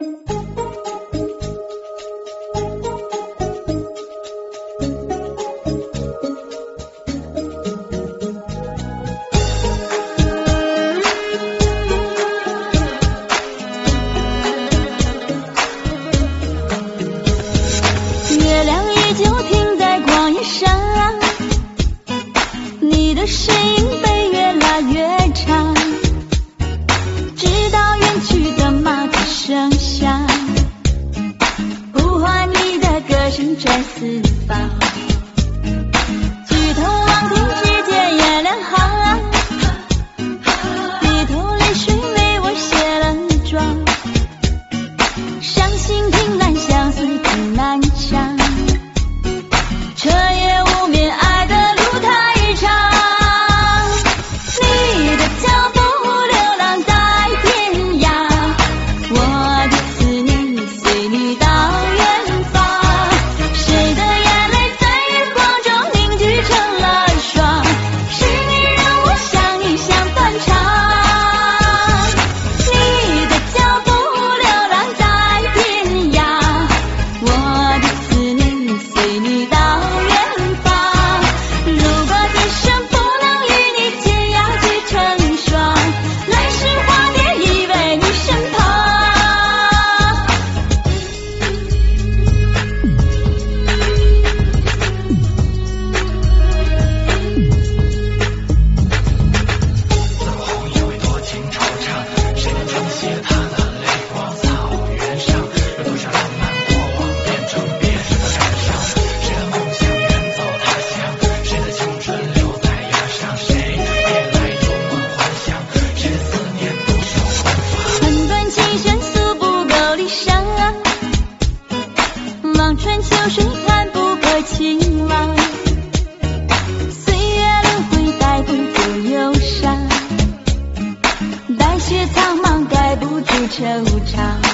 月亮依旧停在旷野上，你的身影。流水看不破情网岁月轮回带不走忧伤白雪苍茫盖不住惆怅。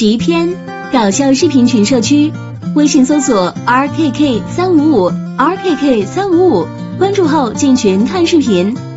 集篇搞笑视频群社区微信搜索 rkk 三五五 rkk 三五五关注后进群看视频。